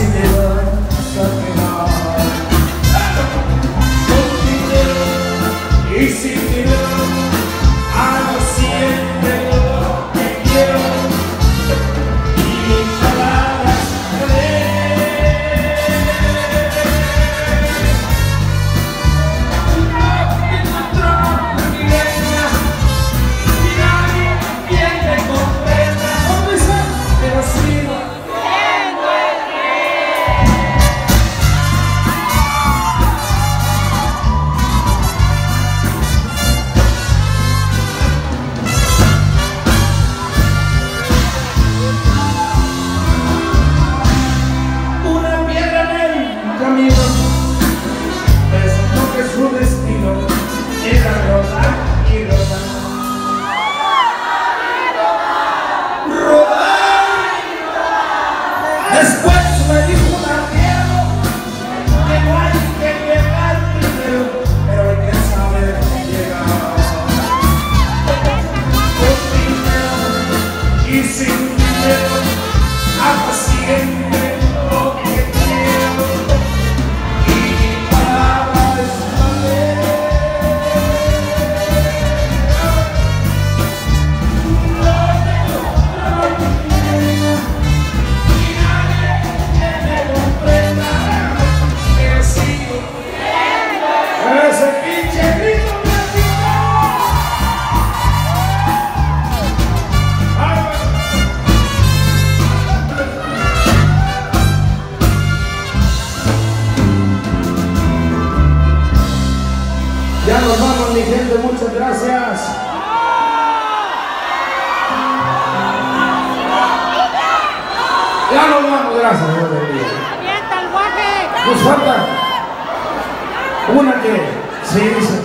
possibility. easy. muchas gracias. Ya nos vamos, gracias. Nos falta una que se dice.